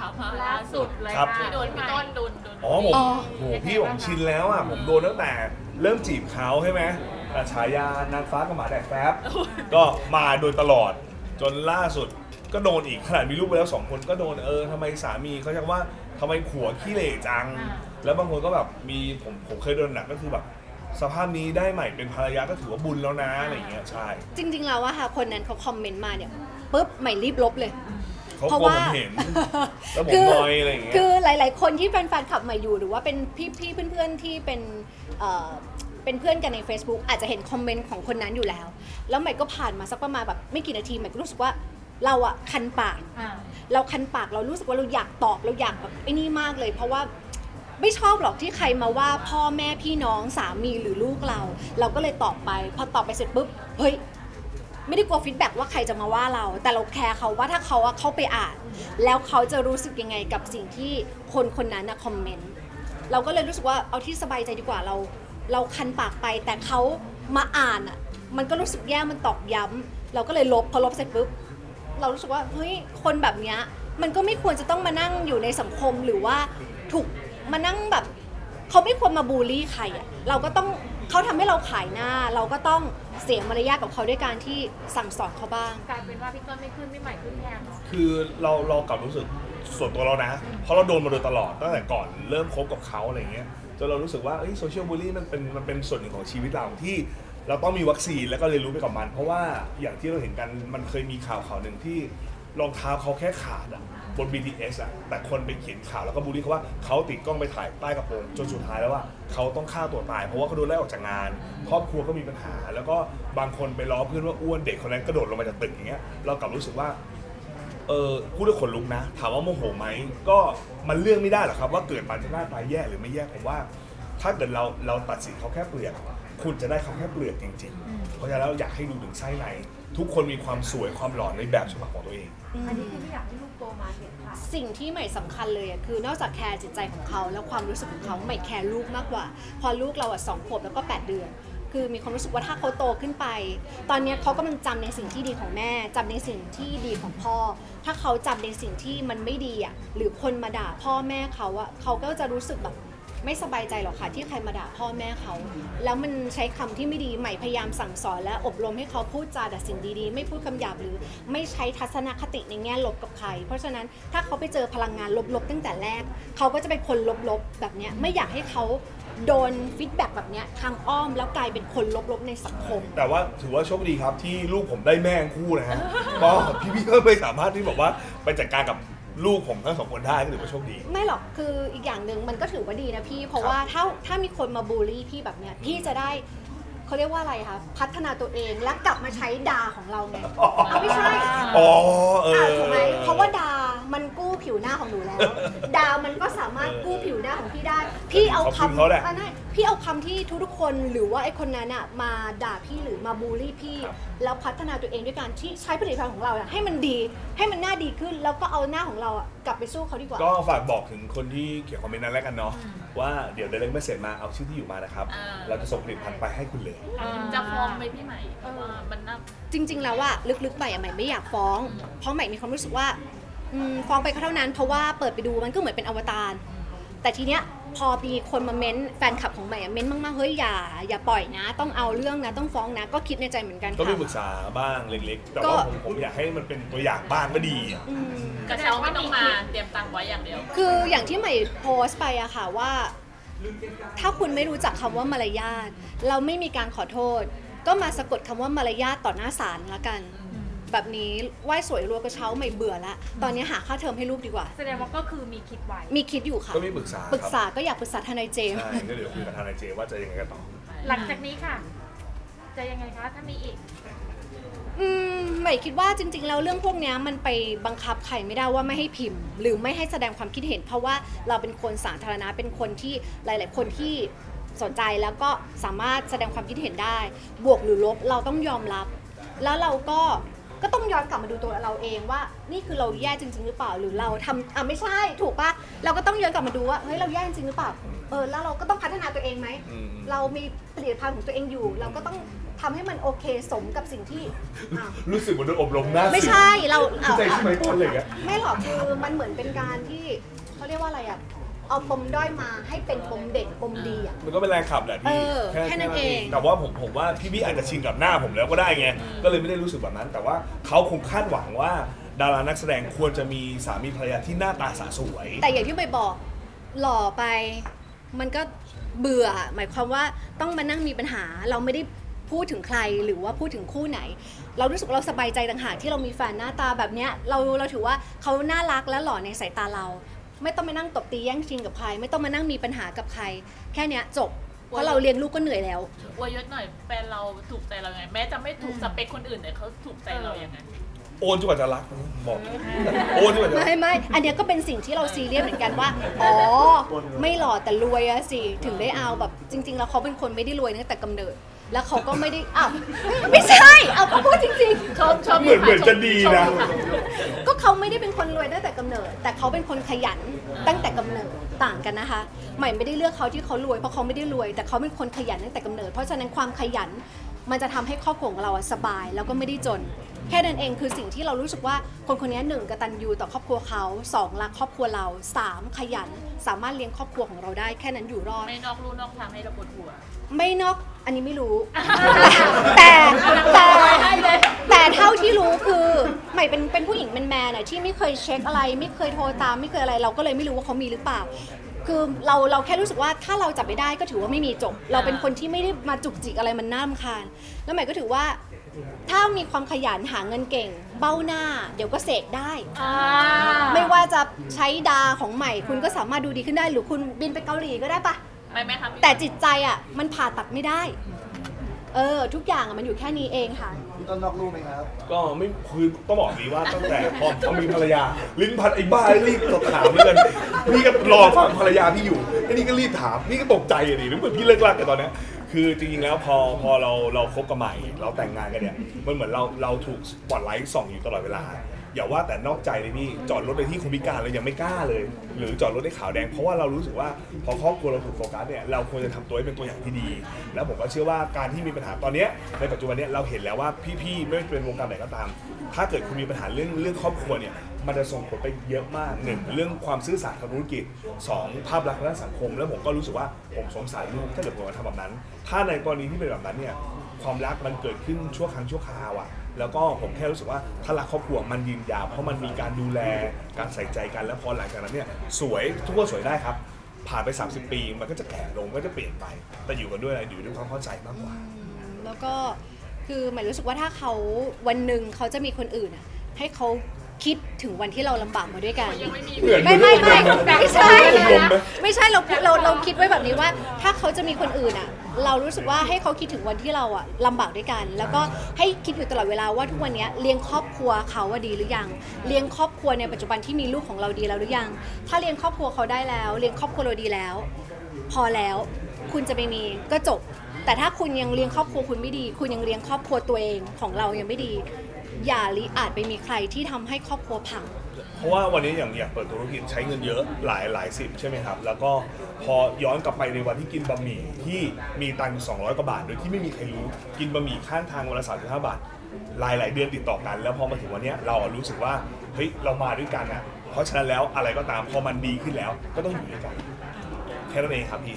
ถามมาล่าสุดเลยครับค่ะที่โดนพี่ต้นโดนโดนอ๋อผมอ๋อโหพี่ผมชินแล้วอะผมโดนตั้งแต่เริ่มจีบเขาใช่ไหมแต่ฉายานางฟ้ากับหมาแดกแฟบก็มาโดยตลอดจนล่าสุดก็โดนอีกขนาดมีลูกไปแล้วสองคนก็โดนเออทำไมสามีเขาจะว่าทำไมผัวขี้เหร่จัง แล้วบางคนก็แบบมีผมผมเคยโดนหนักก็คือแบบสภาพนี้ได้ใหม่เป็นภรรยาก็ถือว่าบุญแล้วนะอะไรอย่างเงี้ยใช่ จริงๆแล้วอะค่ะคนนั้นเขาคอมเมนต์มาเนี่ยปุ๊บใหม่รีบลบเลย เขาเพราะกลัวว่าผมเห็นแล้วผมคืนอยอะไรอย่างเงี้ยคือหลาย ๆ คนที่เป็นแฟนคลับใหม่อยู่หรือว่าเป็นพี่ๆเพื่อนๆที่เป็นเอ่อเป็นเพื่อนกันใน Facebook อาจจะเห็นคอมเมนต์ของคนนั้นอยู่แล้ว แล้วใหม่ก็ผ่านมาสักประมาณแบบไม่กี่นาทีใหม่ก็รู้สึกว่าเราอะคันปากอ่าเราคันปากเรารู้สึกว่าเราอยากตอบเราอยากแบบไอ้นี่มากเลย เพราะว่าไม่ชอบหรอกที่ใครมาว่าพ่อแม่พี่น้องสามีหรือลูกเรา เราก็เลยตอบไป พอตอบไปเสร็จปุ๊บเฮ้ย ไม่ได้กลัว feedback ว่าใครจะมาว่าเรา แต่เราแคร์เขาว่าถ้าเขาอะเข้าไปอ่าน แล้วเขาจะรู้สึกยังไงกับสิ่งที่คนคนนั้นนะคอมเมนต์เราก็เลยรู้สึกว่าเอาที่สบายใจดีกว่าเรา เราคันปากไปแต่เขามาอ่านอะมันก็รู้สึกแย่มันตอกย้ำเราก็เลยลบพอลบเสร็จปุ๊บเรารู้สึกว่าเฮ้ยคนแบบเนี้ยมันก็ไม่ควรจะต้องมานั่งอยู่ในสังคมหรือว่าถูกมานั่งแบบเขาไม่ควรมาบูลลี่ใครอะเราก็ต้อง เขาทำให้เราขายหน้าเราก็ต้องเสียมารยาทกับเขาด้วยการที่สั่งสอนเขาบ้างกลายเป็นว่าพี่ต้นไม่ขึ้นพี่ใหม่ขึ้นแทนเนาะคือเราเรากลับรู้สึกส่วนตัวเรานะ เพราะเราโดนมาโดยตลอดตั้งแต่ก่อนเริ่มคบกับเขาอะไรเงี้ยจนเรารู้สึกว่าโซเชียลบูลลี่มันเป็นมันเป็นส่วนหนึ่งของชีวิตเราที่เราต้องมีวัคซีนแล้วก็เรียนรู้ไปกับมัน เพราะว่าอย่างที่เราเห็นกันมันเคยมีข่าวข่าวหนึ่งที่ รองเท้าเขาแค่ขาดอะบน BTS อะแต่คนไปเขียนข่าวแล้วก็บูลลี่เขาว่าเขาติดกล้องไปถ่ายใต้กระโปรงจนสุดท้ายแล้วว่าเขาต้องฆ่าตัวตาย เพราะว่าเขาโดนไล่ออกจากงาน ครอบครัวก็มีปัญหา แล้วก็บางคนไปล้อเพื่อนว่าอ้วนเด็กคนนั้นกระโดดลงมาจากตึกอย่างเงี้ยเรากลับรู้สึกว่าเออพูดด้วยขนลุกนะ ถามว่าโมโหไหมก็มันเรื่องไม่ได้หรอกครับ ว่าเกิดมาจะหน้าตายแย่หรือไม่แย่ผมว่า ถ้าเกิดเราเราตัดสินเขาแค่เปลือกคุณจะได้เขาแค่เปลือกจริงๆ เพราะฉะนั้นเราอยากให้ดูถึงไส้ใน ทุกคนมีความสวยความหล่อในแบบฉบับของตัวเอง อันนี้คือไม่อยากให้ลูกโตมาเห็นค่ะ สิ่งที่ใหม่สำคัญเลยอะคือนอกจากแคร์จิตใจของเขา แล้วความรู้สึกของเขาใหม่แคร์ลูกมากกว่า พอลูกเราอะสองขวบแล้วก็ 8 เดือน คือมีความรู้สึกว่าถ้าเขาโตขึ้นไป ตอนเนี้ยเขากำลังจำในสิ่งที่ดีของแม่จำในสิ่งที่ดีของพ่อ ถ้าเขาจำในสิ่งที่มันไม่ดีอะหรือคนมาด่าพ่อแม่เขาอะเขาก็จะรู้สึกแบบ ไม่สบายใจหรอกค่ะที่ใครมาด่าพ่อแม่เขา แล้วมันใช้คำที่ไม่ดีใหม่พยายามสั่งสอนและอบรมให้เขาพูดจาแต่สิ่งดีๆ ไม่พูดคำหยาบหรือไม่ใช้ทัศนคติในแง่ลบกับใคร เพราะฉะนั้นถ้าเขาไปเจอพลังงานลบๆตั้งแต่แรก เขาก็จะเป็นคนลบๆแบบนี้ไม่อยากให้เขาโดน feedback แบบนี้ทางอ้อมแล้วกลายเป็นคนลบๆในสังคม แต่ว่าถือว่าโชคดีครับที่ลูกผมได้แม่งคู่นะฮะก็พี่ๆก็ไม่สามารถที่บอกว่าไปจัดการกับ ลูกผมทั้งสองคนได้ก็ถือว่าโชคดี ไม่หรอกคืออีกอย่างหนึ่งมันก็ถือว่าดีนะพี่ เพราะว่าถ้าถ้ามีคนมาบูลลี่พี่แบบเนี้ยพี่จะได้เขาเรียกว่าอะไรคะพัฒนาตัวเองและกลับมาใช้ดาของเราไงเอาไม่ใช่อ๋อเอออ่าถูกไหมเพราะว่าดา มันกู้ผิวหน้าของหนูแล้ว ดามันก็สามารถกู้ผิวหน้าของพี่ได้ พี่เอาขอบคุณคำเขาแหละ อะไม่พี่เอาคำที่ทุกๆคนหรือว่าไอ้คนนั้นอะมาด่าพี่หรือมาบูลลี่พี่ครับแล้วพัฒนาตัวเองด้วยการที่ใช้ผลิตภัณฑ์ของเราอะให้มันดีให้มันหน้าดีขึ้น แล้วก็เอาหน้าของเราอะกลับไปสู้เขาดีกว่า ก็ฝากบอกถึงคนที่เขียนคอมเมนต์นั้นแล้วกันเนาะว่าเดี๋ยว deliver เสร็จมาเอาชื่อที่อยู่มานะครับ อ่า เราจะส่งผลิตภัณฑ์ไปให้คุณเลย จะฟ้องไหมพี่ใหม่เพราะว่ามันน่า จริงๆ แล้วว่าลึกๆใหม่อะใหม่ไม่อยากฟ้อง เพราะใหม่มีความรู้สึกว่า อืมฟ้องไปก็เท่านั้นเพราะว่าเปิดไปดูมันก็เหมือนเป็นอวตาร แต่ทีเนี้ยพอมีคนมาเม้นแฟนคลับของใหม่อะเม้นมากๆเฮ้ยอย่าอย่าปล่อยนะ ต้องเอาเรื่องนะต้องฟ้องนะ ก็คิดในใจเหมือนกันก็มีค่ะ ปรึกษาบ้างเล็กๆ แต่ก็ว่าผมผมอยากให้มันเป็นตัวอย่างบ้างก็ดีอะอืม กระเช้าไม่ต้องมาเตรียมตังค์ไว้อย่างเดียว คืออย่างที่ใหม่โพสต์ไปอะค่ะว่า ถ้าคุณไม่รู้จักคำว่ามารยาทเราไม่มีการขอโทษ ก็มาสะกดคำว่ามารยาทต่อหน้าศาลละกัน แบบนี้ไหว้สวยรัวกระเช้าไม่เบื่อละตอนนี้หาค่าเทอมให้ลูกดีกว่า แสดงว่าก็คือมีคิดไว้ มีคิดอยู่ค่ะก็มีปรึกษาปรึกษาครับก็อยากปรึกษาทนายเจมส์ใช่ก็เดี๋ยวคุยกับทนายเจว่าจะยังไงกันต่อหลังจากนี้ค่ะ จะยังไงคะถ้ามีอีกอืมใหม่คิดว่าจริง ๆ แล้วเรื่องพวกเนี้ยมันไปบังคับใครไม่ได้ว่าไม่ให้พิมพ์ หรือไม่ให้แสดงความคิดเห็น เพราะว่าเราเป็นคนสาธารณะเป็นคนที่หลาย ๆ คนที่สนใจแล้วก็สามารถแสดงความคิดเห็นได้ บวกหรือลบเราต้องยอมรับ แล้วเราก็ ก็ต้องย้อนกลับมาดูตัวเราเองว่า นี่คือเราแย่จริง ๆ หรือเปล่าหรือเราทำอะไม่ใช่ถูกปะเราก็ต้องย้อนกลับมาดูว่าเฮ้ยเราแย่จริงหรือเปล่าเออแล้วเราก็ต้องพัฒนาตัวเองไหมอืมเรามีผลิตภัณฑ์ของตัวเองอยู่ เราก็ต้องทำให้มันโอเคสมกับสิ่งที่อะรู้สึกเหมือนโดนอบรมหน้าสื่อไม่ใช่เราเข้าใจใช่ไหมคนอะไรอย่างเงี้ยไม่หรอกคือมันเหมือนเป็นการที่เขาเรียกว่าอะไรอะ เอาปมด้อยมาให้เป็นปมเด่นปมดีอะ มันก็เป็นแรงขับแหละเอพี่อแค่นั้นเอง แต่ว่าผมผมว่าพี่พี่อาจจะชินกับหน้าผมแล้วก็ได้ไง ก็เลยไม่ได้รู้สึกแบบนั้น แต่ว่าเขาคงคาดหวังว่า ดารานักแสดงควรจะมีสามีภรรยาที่หน้าตาสะสวย แต่อย่างที่ไปบอกหล่อไป มันก็เบื่อ หมายความว่าต้องมานั่งมีปัญหาเราไม่ได้พูดถึงใครหรือว่าพูดถึงคู่ไหน เรารู้สึกเราสบายใจต่างหากที่เรามีแฟนหน้าตาแบบเนี้ยเราเราถือว่าเขาน่ารักและหล่อในสายตาเรา ไม่ต้องมานั่งตบตีแย่งชิงกับใคร ไม่ต้องมานั่งมีปัญหากับใคร แค่เนี้ยจบเพราะเราเลี้ยงลูกก็เหนื่อยแล้ว อวยยศหน่อยแฟนเราถูกใจเราไง แม้จะไม่ถูกสเปคคนอื่นแต่เขาถูกใจเรายังไงโอนจนกว่าจะรักบอกโอนจนกว่าจะรักไม่ไม่อันเนี้ยก็เป็นสิ่งที่เราซีเรียสเหมือนกันว่า อ๋อ ไม่หล่อแต่รวยอะสิ ถึงได้เอาแบบจริง ๆ แล้วเขาเป็นคนไม่ได้รวยตั้งแต่กำเนิด แล้วเขาก็ไม่ได้อ้าวไม่ใช่เอาก็พูดจริงชมชมเหมือนเหมือนจะดีนะๆก็เขาไม่ได้เป็นคนรวยตั้งแต่กำเนิด แต่เขาเป็นคนขยันตั้งแต่กำเนิดต่างกันนะคะ ใหม่ไม่ได้เลือกเขาที่เขารวยเพราะเขาไม่ได้รวย แต่เขาเป็นคนขยันตั้งแต่กำเนิด เพราะฉะนั้นความขยันมันจะทำให้ครอบครัวของเราอะสบายแล้วก็ไม่ได้จน แค่นั้นเองคือสิ่งที่เรารู้สึกว่าคนคนนี้หนึ่งกตัญญูต่อครอบครัวเขาสองรักครอบครัวเราสามขยัน สามารถเลี้ยงครอบครัวของเราได้ แค่นั้นอยู่รอดไม่นอกลู่นอกทางให้เราปวดหัว ไม่นอก อันนี้ไม่รู้ แต่แต่แต่เท่าที่รู้คือใหม่เป็นเป็นผู้หญิงเป็นแมนอะที่ไม่เคยเช็คอะไร ไม่เคยโทรตามไม่เคยอะไร เราก็เลยไม่รู้ว่าเขามีหรือเปล่า คือเราเราแค่รู้สึกว่าถ้าเราจับไม่ได้ก็ถือว่าไม่มีจบ เราเป็นคนที่ไม่ได้มาจุกจิกอะไรมันน่ารำคาญ แล้วใหม่ก็ถือว่า ถ้ามีความขยันหาเงินเก่ง เบ้าหน้า เดี๋ยวก็เสกได้ ไม่ว่าจะใช้ดาของใหม่ คุณก็สามารถดูดีขึ้นได้หรือคุณบินไปเกาหลีก็ได้ปะ ไม่ไหมครับแต่จิตใจอะมันผ่าตัดไม่ได้ เออ ทุกอย่างอะมันอยู่แค่นี้เองค่ะ พี่ต้นนอกรูปไหมครับ ก็ไม่คือต้องบอกดีว่าตั้งแต่พอพอมีภรรยา ลิ้นพันไอ้บ้ารีบตอบถามเหมือนกันพี่ก็รอฟังภรรยาพี่อยู่ไอ้นี่ก็รีบถามพี่ก็ตกใจอะดินึกเหมือนพี่เลิกรักกันตอนเนี้ยคือจริงๆแล้วพอพอเราเราคบกับใหม่ เราแต่งงานกันเนี่ยมันเหมือนเราเราถูกสปอตไลท์ส่องอยู่ตลอดเวลา อย่าว่าแต่นอกใจเลยพี่จอดรถในที่คนพิการเรายังไม่กล้าเลย หรือจอดรถในขาวแดง เพราะว่าเรารู้สึกว่าพอครอบครัวเราถูกโฟกัสเนี่ยเราควรจะทำตัวให้เป็นตัวอย่างที่ดี แล้วผมก็เชื่อว่าการที่มีปัญหาตอนนี้ในปัจจุบันเนี้ยเราเห็นแล้วว่าพี่ๆไม่ว่าจะเป็นวงการไหนก็ตาม ถ้าเกิดคุณมีปัญหาเรื่องเรื่องครอบครัวเนี่ยมันจะส่งผลไปเยอะมากหนึ่งเรื่องความซื่อสัตย์ทางธุรกิจสองภาพลักษณ์ด้านสังคม แล้วผมก็รู้สึกว่าผมสงสารลูกถ้าเกิดผมมาทำแบบนั้น ถ้าในกรณีที่เป็นแบบนั้นเนี่ยความรักมันเกิดขึ้นชั่วครั้งชั่วคราวอะแล้วก็ผมแค่รู้สึกว่าถ้ารักครอบครัวมันยืนยาวเพราะมันมีการดูแลการใส่ใจกันแล้วพอหลังจากนั้นเนี่ยสวยทุกคนสวยได้ครับ ผ่านไป 30 ปี มันก็จะแก่ลงก็จะเปลี่ยนไป แต่อยู่กันด้วยอะไรอยู่ด้วยความเข้าใจมากกว่า แล้วก็คือหมายรู้สึกว่าถ้าเขาวันหนึ่งเขาจะมีคนอื่นอะให้เขา คิดถึงวันที่เราลำบากมาด้วยกันยังไม่มีเหมือนไม่ไม่ไม่ไม่ใช่เป็นลมไหมไม่ใช่เราเราเราคิดไว้แบบนี้ว่า ถ้าเขาจะมีคนอื่นอะ เรารู้สึกว่าให้เขาคิดถึงวันที่เราอะลำบากด้วยกัน แล้วก็ให้คิดอยู่ตลอดเวลาว่าทุกวันเนี้ยเลี้ยงครอบครัวเขาว่าดีหรือยัง เลี้ยงครอบครัวในปัจจุบันที่มีลูกของเราดีแล้วหรือยัง ถ้าเลี้ยงครอบครัวเขาได้แล้ว เลี้ยงครอบครัวเราดีแล้ว พอแล้วคุณจะไปมีก็จบ แต่ถ้าคุณยังเลี้ยงครอบครัวคุณไม่ดี คุณยังเลี้ยงครอบครัวตัวเองของเรายังไม่ดี อย่าลิอาจไปมีใครที่ทำให้ครอบครัวพัง เพราะว่าวันนี้อย่างอยากเปิดธุรกิจใช้เงินเยอะหลายหลายสิบใช่ไหมครับ แล้วก็พอย้อนกลับไปในวันที่กินบะหมี่ที่มีตังค์200กว่าบาทโดยที่ไม่มีใครรู้กินบะหมี่ข้างทางวันละ35บาทหลายหลายเดือนติดต่อกัน แล้วพอมาถึงวันนี้เราอะรู้สึกว่าเฮ้ยเรามาด้วยกันอะเพราะฉะนั้นแล้วอะไรก็ตามพอมันดีขึ้นแล้วก็ต้องอยู่ด้วยกันแค่นั้นเองครับพี่